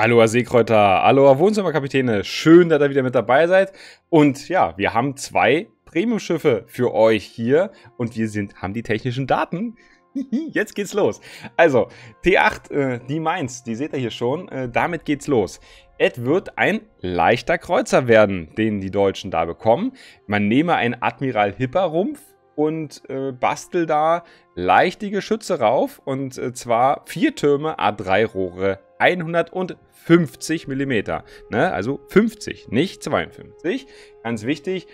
Hallo Seekräuter, hallo Wohnzimmerkapitäne, schön, dass ihr wieder mit dabei seid. Und ja, wir haben zwei Premium-Schiffe für euch hier und wir sind, haben die technischen Daten. Jetzt geht's los. Also, T8, äh, die Mainz, die seht ihr hier schon, äh, damit geht's los. Es wird ein leichter Kreuzer werden, den die Deutschen da bekommen. Man nehme einen Admiral Hipper Rumpf und äh, bastel da leichte Geschütze rauf und äh, zwar vier Türme A3 Rohre 150 mm. Ne? Also 50, nicht 52. Ganz wichtig.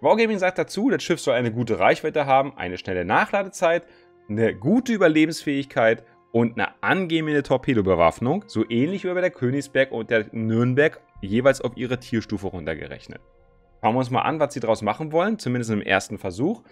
Wargaming sagt dazu, das Schiff soll eine gute Reichweite haben, eine schnelle Nachladezeit, eine gute Überlebensfähigkeit und eine angenehme Torpedobewaffnung, so ähnlich wie bei der Königsberg und der Nürnberg, jeweils auf ihre Tierstufe runtergerechnet. Schauen wir uns mal an, was sie daraus machen wollen, zumindest im ersten Versuch.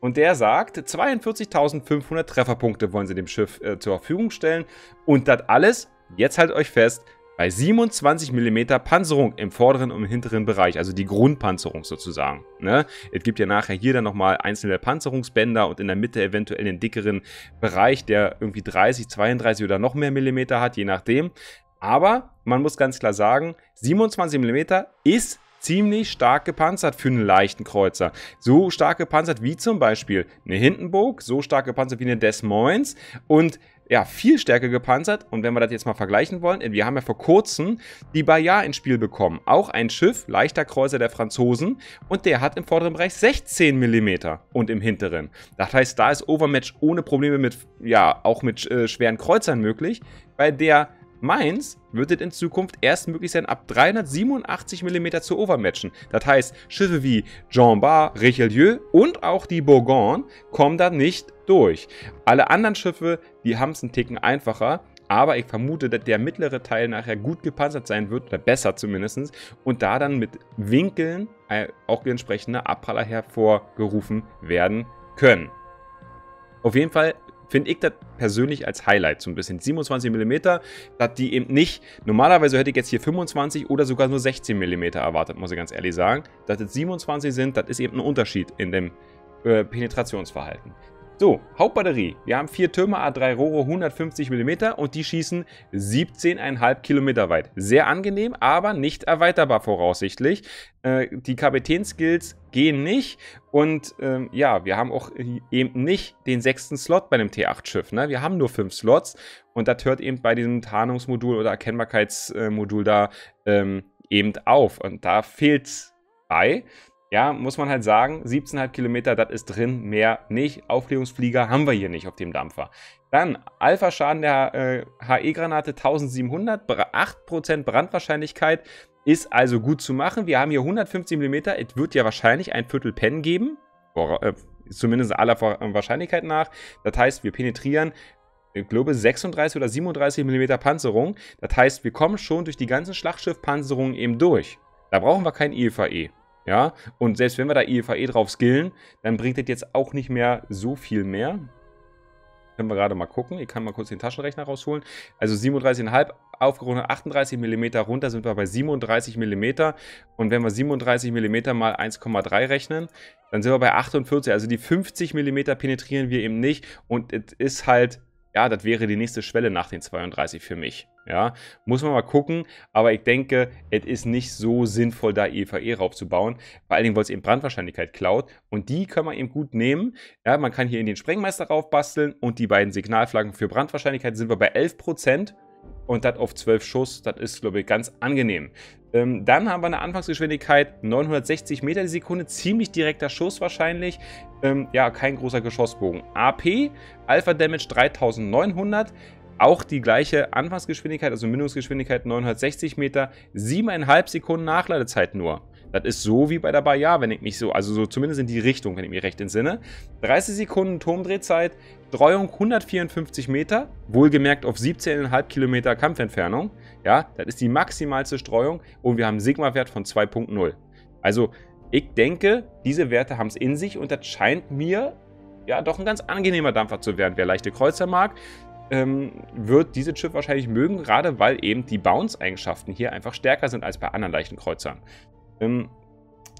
Und der sagt, 42.500 Trefferpunkte wollen sie dem Schiff äh, zur Verfügung stellen. Und das alles jetzt haltet euch fest, bei 27 mm Panzerung im vorderen und im hinteren Bereich, also die Grundpanzerung sozusagen. Ne? Es gibt ja nachher hier dann nochmal einzelne Panzerungsbänder und in der Mitte eventuell den dickeren Bereich, der irgendwie 30, 32 oder noch mehr Millimeter hat, je nachdem. Aber man muss ganz klar sagen, 27 mm ist ziemlich stark gepanzert für einen leichten Kreuzer. So stark gepanzert wie zum Beispiel eine Hindenburg, so stark gepanzert wie eine Des Moines und ja, viel stärker gepanzert. Und wenn wir das jetzt mal vergleichen wollen, wir haben ja vor kurzem die Bayard ins Spiel bekommen. Auch ein Schiff, leichter Kreuzer der Franzosen. Und der hat im vorderen Bereich 16 mm und im hinteren. Das heißt, da ist Overmatch ohne Probleme mit, ja, auch mit äh, schweren Kreuzern möglich. Bei der Mainz wird in Zukunft erst möglich sein, ab 387 mm zu overmatchen. Das heißt, Schiffe wie Jean Bar, Richelieu und auch die Bourgogne kommen da nicht durch. Alle anderen Schiffe, die haben es einen Ticken einfacher. Aber ich vermute, dass der mittlere Teil nachher gut gepanzert sein wird, oder besser zumindest, und da dann mit Winkeln äh, auch entsprechende Abpraller hervorgerufen werden können. Auf jeden Fall finde ich das persönlich als Highlight so ein bisschen. 27 mm, dass die eben nicht, normalerweise hätte ich jetzt hier 25 oder sogar nur 16 mm erwartet, muss ich ganz ehrlich sagen. Dass es 27 sind, das ist eben ein Unterschied in dem äh, Penetrationsverhalten. So, Hauptbatterie. Wir haben vier Türme, A3 Rohre, 150 mm und die schießen 17,5 Kilometer weit. Sehr angenehm, aber nicht erweiterbar voraussichtlich. Äh, die Kapitänskills gehen nicht und ähm, ja, wir haben auch eben nicht den sechsten Slot bei einem T8-Schiff. Ne? Wir haben nur fünf Slots und das hört eben bei diesem Tarnungsmodul oder Erkennbarkeitsmodul da ähm, eben auf und da fehlt es bei ja, muss man halt sagen, 17,5 Kilometer, das ist drin, mehr nicht. Aufklärungsflieger haben wir hier nicht auf dem Dampfer. Dann Alpha-Schaden der äh, HE-Granate 1700, 8% Brandwahrscheinlichkeit ist also gut zu machen. Wir haben hier 150 mm, es wird ja wahrscheinlich ein Viertel Pen geben, äh, zumindest aller Wahrscheinlichkeit nach. Das heißt, wir penetrieren ich glaube 36 oder 37 mm Panzerung. Das heißt, wir kommen schon durch die ganzen Schlachtschiffpanzerungen eben durch. Da brauchen wir kein IFAE. Ja, und selbst wenn wir da IFAE drauf skillen, dann bringt das jetzt auch nicht mehr so viel mehr. Können wir gerade mal gucken. Ich kann mal kurz den Taschenrechner rausholen. Also 37,5 aufgerundet, 38 mm runter sind wir bei 37 mm. Und wenn wir 37 mm mal 1,3 rechnen, dann sind wir bei 48. Also die 50 mm penetrieren wir eben nicht. Und es ist halt ja, das wäre die nächste Schwelle nach den 32 für mich. Ja, muss man mal gucken, aber ich denke, es ist nicht so sinnvoll, da EVE e raufzubauen, vor allen Dingen, weil es eben Brandwahrscheinlichkeit klaut und die kann man eben gut nehmen. Ja, man kann hier in den Sprengmeister raufbasteln und die beiden Signalflaggen für Brandwahrscheinlichkeit sind wir bei 11% und das auf 12 Schuss, das ist, glaube ich, ganz angenehm. Ähm, dann haben wir eine Anfangsgeschwindigkeit 960 Meter die Sekunde, ziemlich direkter Schuss wahrscheinlich. Ähm, ja, kein großer Geschossbogen. AP, Alpha Damage 3900, auch die gleiche Anfangsgeschwindigkeit, also Mündungsgeschwindigkeit 960 Meter, 7,5 Sekunden Nachladezeit nur. Das ist so wie bei der Bayard, wenn ich mich so, also so zumindest in die Richtung, wenn ich mich recht entsinne. 30 Sekunden Turmdrehzeit, Streuung 154 Meter, wohlgemerkt auf 17,5 Kilometer Kampfentfernung. Ja, das ist die maximalste Streuung und wir haben Sigma-Wert von 2.0. Also ich denke, diese Werte haben es in sich und das scheint mir ja doch ein ganz angenehmer Dampfer zu werden. Wer leichte Kreuzer mag, ähm, wird dieses Schiff wahrscheinlich mögen, gerade weil eben die Bounce-Eigenschaften hier einfach stärker sind als bei anderen leichten Kreuzern. Ähm,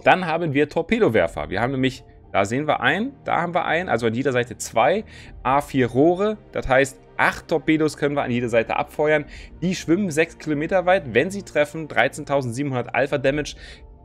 dann haben wir Torpedowerfer. Wir haben nämlich, da sehen wir einen, da haben wir einen, also an jeder Seite zwei A4 Rohre. Das heißt, Acht Torpedos können wir an jede Seite abfeuern. Die schwimmen 6 Kilometer weit. Wenn sie treffen, 13.700 Alpha Damage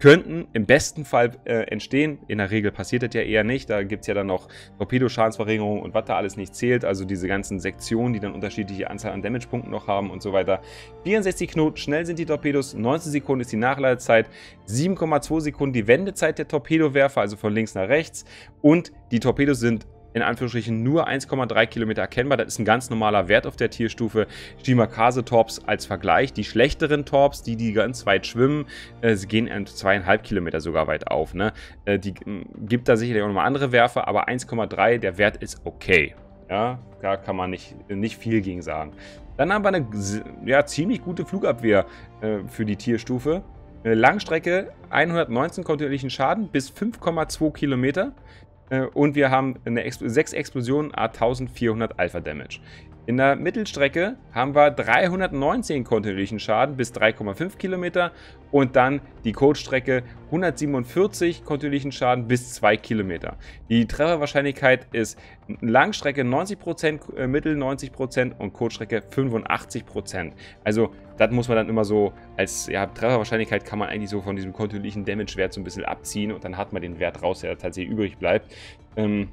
könnten im besten Fall äh, entstehen. In der Regel passiert das ja eher nicht. Da gibt es ja dann noch Torpedoschadensverringerung und was da alles nicht zählt. Also diese ganzen Sektionen, die dann unterschiedliche Anzahl an Damage-Punkten noch haben und so weiter. 64 Knoten, schnell sind die Torpedos. 19 Sekunden ist die Nachladezeit. 7,2 Sekunden die Wendezeit der Torpedowerfer, also von links nach rechts. Und die Torpedos sind in Anführungsstrichen nur 1,3 Kilometer erkennbar. Das ist ein ganz normaler Wert auf der Tierstufe. Shimakase Torps als Vergleich. Die schlechteren Torps, die, die ganz weit schwimmen, äh, sie gehen zweieinhalb Kilometer sogar weit auf. Ne? Äh, die äh, gibt da sicherlich auch nochmal andere Werfer, aber 1,3, der Wert ist okay. Ja, da kann man nicht, nicht viel gegen sagen. Dann haben wir eine ja, ziemlich gute Flugabwehr äh, für die Tierstufe. Langstrecke 119 kontinuierlichen Schaden bis 5,2 Kilometer. Äh, und wir haben eine Expl 6 Explosionen, 1400 Alpha Damage. In der Mittelstrecke haben wir 319 kontinuierlichen Schaden bis 3,5 Kilometer und dann die Codestrecke 147 kontinuierlichen Schaden bis 2 Kilometer. Die Trefferwahrscheinlichkeit ist Langstrecke 90%, äh, Mittel 90% und Codestrecke 85%. Also das muss man dann immer so als ja, Trefferwahrscheinlichkeit kann man eigentlich so von diesem kontinuierlichen Damage-Wert so ein bisschen abziehen und dann hat man den Wert raus, der tatsächlich übrig bleibt. Ähm,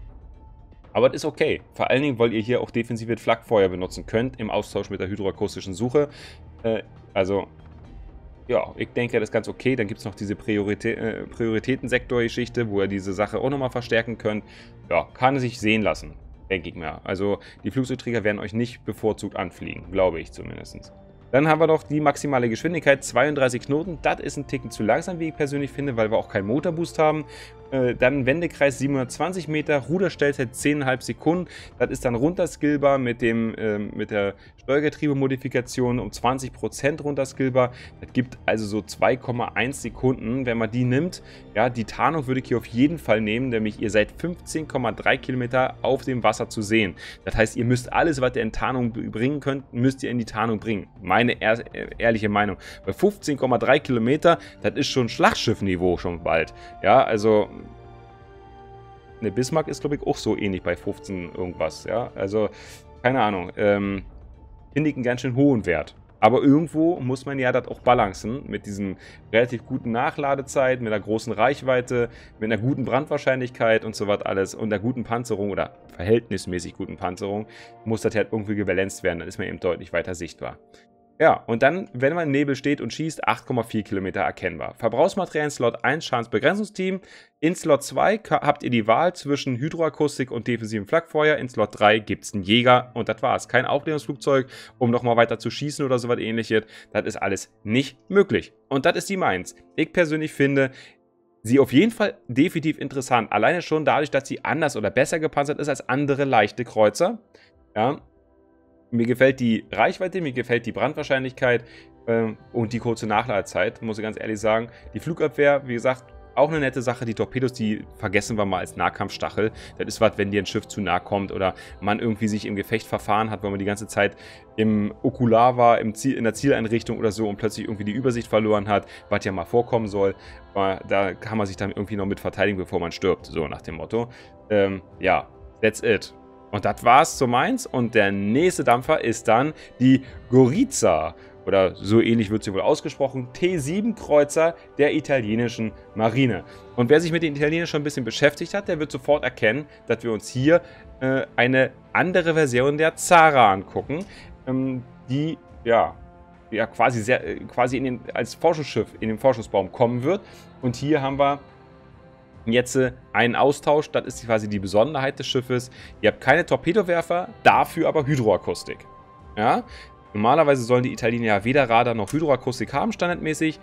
aber das ist okay. Vor allen Dingen, weil ihr hier auch defensive Flakfeuer benutzen könnt im Austausch mit der hydroakustischen Suche. Äh, also, ja, ich denke, das ist ganz okay. Dann gibt es noch diese Priorität, äh, Prioritätensektor-Geschichte, wo ihr diese Sache auch nochmal verstärken könnt. Ja, kann sich sehen lassen, denke ich mir. Also, die Flugzeugträger werden euch nicht bevorzugt anfliegen, glaube ich zumindest. Dann haben wir noch die maximale Geschwindigkeit, 32 Knoten. Das ist ein Ticken zu langsam, wie ich persönlich finde, weil wir auch keinen Motorboost haben. Äh, dann Wendekreis 720 Meter, Ruderstellzeit 10,5 Sekunden. Das ist dann runterskillbar mit, dem, äh, mit der Steuergetriebemodifikation um 20% runterskillbar. Das gibt also so 2,1 Sekunden, wenn man die nimmt. Ja, die Tarnung würde ich hier auf jeden Fall nehmen, nämlich ihr seid 15,3 Kilometer auf dem Wasser zu sehen. Das heißt, ihr müsst alles, was ihr in Tarnung bringen könnt, müsst ihr in die Tarnung bringen. Meine ehr ehrliche Meinung. Bei 15,3 Kilometer, das ist schon Schlachtschiffniveau schon bald. Ja, also Ne, Bismarck ist, glaube ich, auch so ähnlich bei 15 irgendwas, ja. Also, keine Ahnung. Ähm, Finde ich einen ganz schön hohen Wert. Aber irgendwo muss man ja das auch balancen mit diesem relativ guten Nachladezeit, mit einer großen Reichweite, mit einer guten Brandwahrscheinlichkeit und so was alles und einer guten Panzerung oder verhältnismäßig guten Panzerung, muss das halt irgendwie gebalanced werden, dann ist man eben deutlich weiter sichtbar. Ja, und dann, wenn man im Nebel steht und schießt, 8,4 Kilometer erkennbar. Verbrauchsmaterial in Slot 1 Schadensbegrenzungsteam. In Slot 2 habt ihr die Wahl zwischen Hydroakustik und defensivem Flakfeuer. In Slot 3 gibt es einen Jäger und das war's. Kein Aufklärungsflugzeug, um nochmal weiter zu schießen oder sowas ähnliches. Das ist alles nicht möglich. Und das ist die Mainz. Ich persönlich finde, sie auf jeden Fall definitiv interessant. Alleine schon dadurch, dass sie anders oder besser gepanzert ist als andere leichte Kreuzer. Ja, mir gefällt die Reichweite, mir gefällt die Brandwahrscheinlichkeit ähm, und die kurze Nachladezeit, muss ich ganz ehrlich sagen. Die Flugabwehr, wie gesagt, auch eine nette Sache. Die Torpedos, die vergessen wir mal als Nahkampfstachel. Das ist was, wenn dir ein Schiff zu nah kommt oder man irgendwie sich im Gefecht verfahren hat, weil man die ganze Zeit im Okular war, im Ziel, in der Zieleinrichtung oder so und plötzlich irgendwie die Übersicht verloren hat, was ja mal vorkommen soll. Da kann man sich dann irgendwie noch mit verteidigen, bevor man stirbt. So nach dem Motto. Ähm, ja, that's it. Und das war's zu Mainz. Und der nächste Dampfer ist dann die Gorizia. Oder so ähnlich wird sie wohl ausgesprochen. T7-Kreuzer der italienischen Marine. Und wer sich mit den Italienern schon ein bisschen beschäftigt hat, der wird sofort erkennen, dass wir uns hier äh, eine andere Version der Zara angucken. Ähm, die, ja, ja quasi, sehr, äh, quasi in den, als Forschungsschiff in den Forschungsbaum kommen wird. Und hier haben wir jetzt äh, einen Austausch. Das ist quasi die Besonderheit des Schiffes. Ihr habt keine Torpedowerfer, dafür aber Hydroakustik. Ja? Normalerweise sollen die Italiener weder Radar noch Hydroakustik haben, standardmäßig.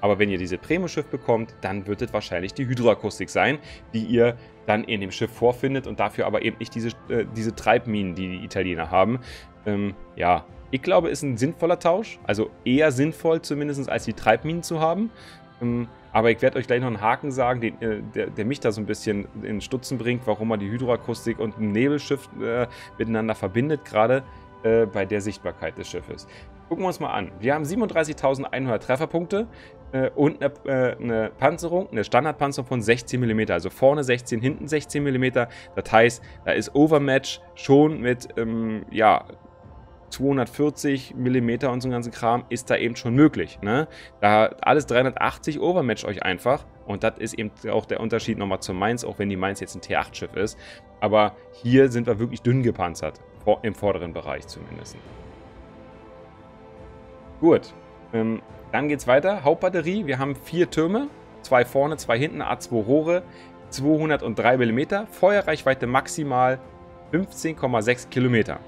Aber wenn ihr dieses Premium-Schiff bekommt, dann wird es wahrscheinlich die Hydroakustik sein, die ihr dann in dem Schiff vorfindet und dafür aber eben nicht diese, äh, diese Treibminen, die die Italiener haben. Ähm, ja, ich glaube, ist ein sinnvoller Tausch. Also eher sinnvoll zumindest, als die Treibminen zu haben. Ähm, aber ich werde euch gleich noch einen Haken sagen, den, äh, der, der, mich da so ein bisschen in Stutzen bringt, warum man die Hydroakustik und ein Nebelschiff äh, miteinander verbindet, gerade äh, bei der Sichtbarkeit des Schiffes. Gucken wir uns mal an. Wir haben 37.100 Trefferpunkte äh, und eine, äh, eine, Panzerung, eine Standardpanzerung von 16 mm. Also vorne 16, hinten 16 mm. Das heißt, da ist Overmatch schon mit ähm, ja, 240 mm und so einen ganzen Kram ist da eben schon möglich. Ne? Da alles 380 overmatcht euch einfach und das ist eben auch der Unterschied nochmal zur Mainz, auch wenn die Mainz jetzt ein T8-Schiff ist. Aber hier sind wir wirklich dünn gepanzert, im vorderen Bereich zumindest. Gut, ähm, dann es weiter. Hauptbatterie, wir haben vier Türme, zwei vorne, zwei hinten, A2 Rohre, 203 mm, Feuerreichweite maximal 15,6 Kilometer.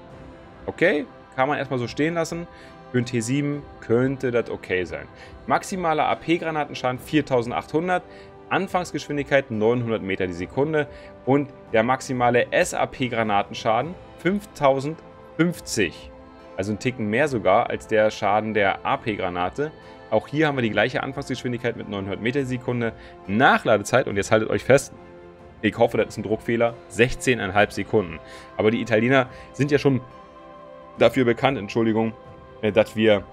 Okay, kann man erstmal so stehen lassen. Für ein T7 könnte das okay sein. Maximaler AP-Granatenschaden 4800, Anfangsgeschwindigkeit 900 Meter die Sekunde und der maximale SAP-Granatenschaden 5050. Also ein Ticken mehr sogar als der Schaden der AP-Granate. Auch hier haben wir die gleiche Anfangsgeschwindigkeit mit 900 Meter die Sekunde. Nachladezeit, und jetzt haltet euch fest, ich hoffe, das ist ein Druckfehler, 16,5 Sekunden. Aber die Italiener sind ja schon dafür bekannt, Entschuldigung, äh, dass wir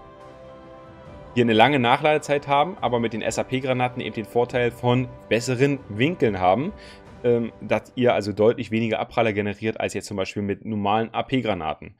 hier eine lange Nachladezeit haben, aber mit den SAP-Granaten eben den Vorteil von besseren Winkeln haben, ähm, dass ihr also deutlich weniger Abpraller generiert als jetzt zum Beispiel mit normalen AP-Granaten.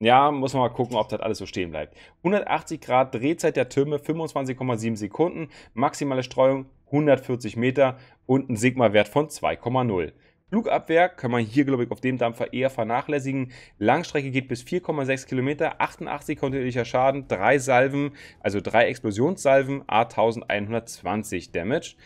Ja, muss man mal gucken, ob das alles so stehen bleibt. 180 Grad Drehzeit der Türme, 25,7 Sekunden, maximale Streuung 140 Meter und ein Sigma-Wert von 2,0. Flugabwehr kann man hier, glaube ich, auf dem Dampfer eher vernachlässigen. Langstrecke geht bis 4,6 Kilometer, 88 kontinuierlicher Schaden, drei Salven, also drei Explosionssalven, A1120 Damage.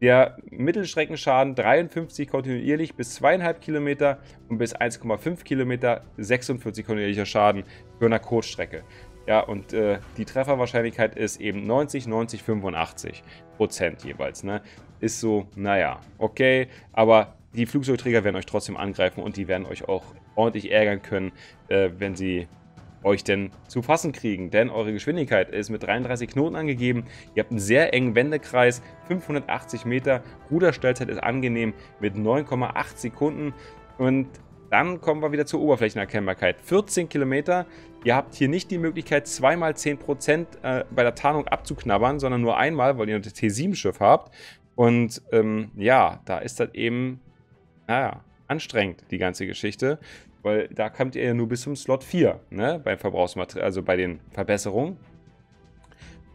Der Mittelstreckenschaden 53 kontinuierlich bis 2,5 Kilometer und bis 1,5 Kilometer 46 kontinuierlicher Schaden für eine Kurzstrecke. Ja, und äh, die Trefferwahrscheinlichkeit ist eben 90, 90, 85 Prozent jeweils. Ne? Ist so, naja, okay, aber die Flugzeugträger werden euch trotzdem angreifen und die werden euch auch ordentlich ärgern können, äh, wenn sie euch denn zu fassen kriegen. Denn eure Geschwindigkeit ist mit 33 Knoten angegeben. Ihr habt einen sehr engen Wendekreis, 580 Meter. Ruderstellzeit ist angenehm mit 9,8 Sekunden. Und dann kommen wir wieder zur Oberflächenerkennbarkeit. 14 Kilometer. Ihr habt hier nicht die Möglichkeit, zweimal 10% äh, bei der Tarnung abzuknabbern, sondern nur einmal, weil ihr ein T7-Schiff habt. Und ähm, ja, da ist das eben naja, anstrengend, die ganze Geschichte. Weil da kommt ihr ja nur bis zum Slot 4, ne? Beim Verbrauchsmaterial, also bei den Verbesserungen.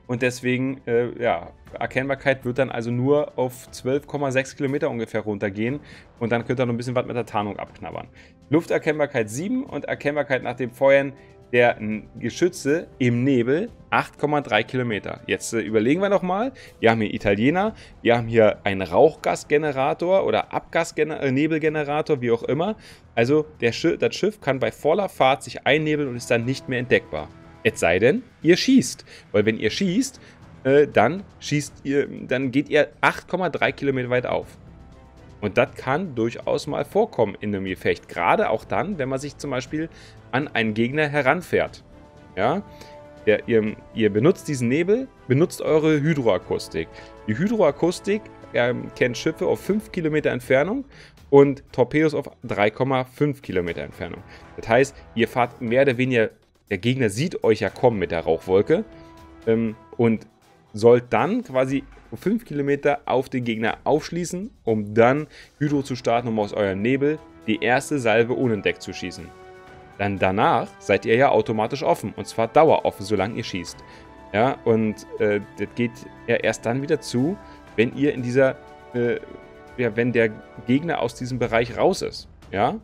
Und deswegen, äh, ja, Erkennbarkeit wird dann also nur auf 12,6 Kilometer ungefähr runtergehen. Und dann könnt ihr noch ein bisschen was mit der Tarnung abknabbern. Lufterkennbarkeit 7 und Erkennbarkeit nach dem Feuern der Geschütze im Nebel 8,3 Kilometer. Jetzt äh, überlegen wir nochmal. Wir haben hier Italiener, wir haben hier einen Rauchgasgenerator oder Abgasnebelgenerator, wie auch immer. Also Sch das Schiff kann bei voller Fahrt sich einnebeln und ist dann nicht mehr entdeckbar. Es sei denn, ihr schießt. Weil wenn ihr schießt, äh, dann schießt ihr, dann geht ihr 8,3 Kilometer weit auf. Und das kann durchaus mal vorkommen in einem Gefecht. Gerade auch dann, wenn man sich zum Beispiel an einen Gegner heranfährt. Ja, der, ihr, ihr, benutzt diesen Nebel, benutzt eure Hydroakustik. Die Hydroakustik ähm, kennt Schiffe auf 5 Kilometer Entfernung und Torpedos auf 3,5 Kilometer Entfernung. Das heißt, ihr fahrt mehr oder weniger, der Gegner sieht euch ja kommen mit der Rauchwolke ähm, und sollt dann quasi 5 Kilometer auf den Gegner aufschließen, um dann Hydro zu starten, um aus eurem Nebel die erste Salve unentdeckt zu schießen. Dann danach seid ihr ja automatisch offen. Und zwar daueroffen, solange ihr schießt. Ja, und äh, das geht ja erst dann wieder zu, wenn ihr in dieser, äh, ja, wenn der Gegner aus diesem Bereich raus ist. Ja,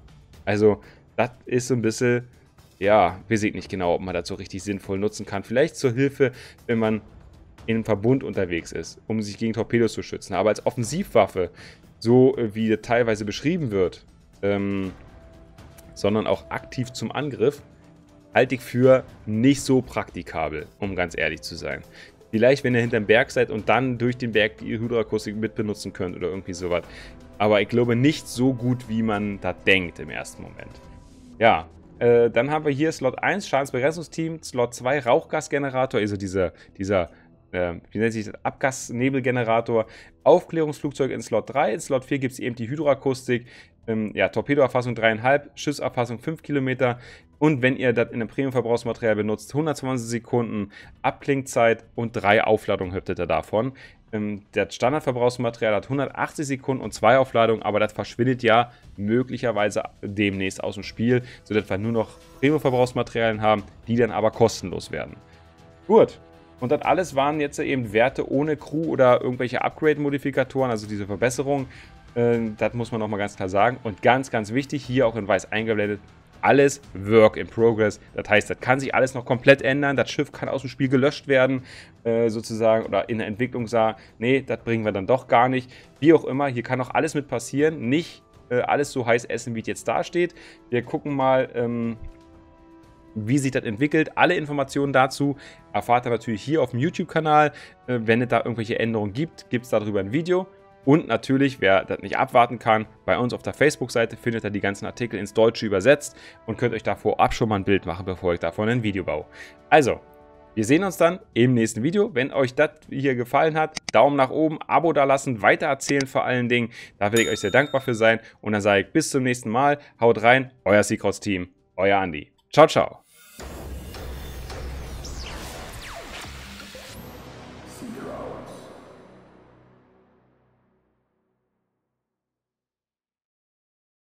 also das ist so ein bisschen, ja, wir sehen nicht genau, ob man das so richtig sinnvoll nutzen kann. Vielleicht zur Hilfe, wenn man einem Verbund unterwegs ist, um sich gegen Torpedos zu schützen. Aber als Offensivwaffe, so wie teilweise beschrieben wird, ähm, sondern auch aktiv zum Angriff, halte ich für nicht so praktikabel, um ganz ehrlich zu sein. Vielleicht, wenn ihr hinterm Berg seid und dann durch den Berg die Hydroakustik mitbenutzen könnt oder irgendwie sowas. Aber ich glaube nicht so gut, wie man da denkt im ersten Moment. Ja, äh, dann haben wir hier Slot 1, Schadensbegrenzungsteam, Slot 2, Rauchgasgenerator, also dieser, dieser äh, wie nennt sich das, Abgasnebelgenerator, Aufklärungsflugzeug in Slot 3, in Slot 4 gibt es eben die Hydroakustik, ähm, ja, Torpedoerfassung 3,5, Schusserfassung 5 Kilometer. Und wenn ihr das in einem Premium-Verbrauchsmaterial benutzt, 120 Sekunden Abklingzeit und drei Aufladungen habt ihr davon. Ähm, das Standardverbrauchsmaterial hat 180 Sekunden und zwei Aufladungen, aber das verschwindet ja möglicherweise demnächst aus dem Spiel, sodass wir nur noch Premium-Verbrauchsmaterialien haben, die dann aber kostenlos werden. Gut, und das alles waren jetzt eben Werte ohne Crew oder irgendwelche Upgrade-Modifikatoren, also diese Verbesserungen. Äh, das muss man nochmal ganz klar sagen. Und ganz, ganz wichtig, hier auch in weiß eingeblendet, alles Work in Progress. Das heißt, das kann sich alles noch komplett ändern. Das Schiff kann aus dem Spiel gelöscht werden, äh, sozusagen, oder in der Entwicklung sagen, nee, das bringen wir dann doch gar nicht. Wie auch immer, hier kann noch alles mit passieren. Nicht äh, alles so heiß essen, wie es jetzt dasteht. Wir gucken mal, ähm, wie sich das entwickelt. Alle Informationen dazu erfahrt ihr natürlich hier auf dem YouTube-Kanal. Äh, wenn es da irgendwelche Änderungen gibt, gibt es darüber ein Video. Und natürlich, wer das nicht abwarten kann, bei uns auf der Facebook-Seite findet ihr die ganzen Artikel ins Deutsche übersetzt und könnt euch da vorab schon mal ein Bild machen, bevor ich davon ein Video baue. Also, wir sehen uns dann im nächsten Video. Wenn euch das hier gefallen hat, Daumen nach oben, Abo da lassen, weitererzählen vor allen Dingen. Da will ich euch sehr dankbar für sein. Und dann sage ich bis zum nächsten Mal. Haut rein, euer Seacross-Team, euer Andi. Ciao, ciao.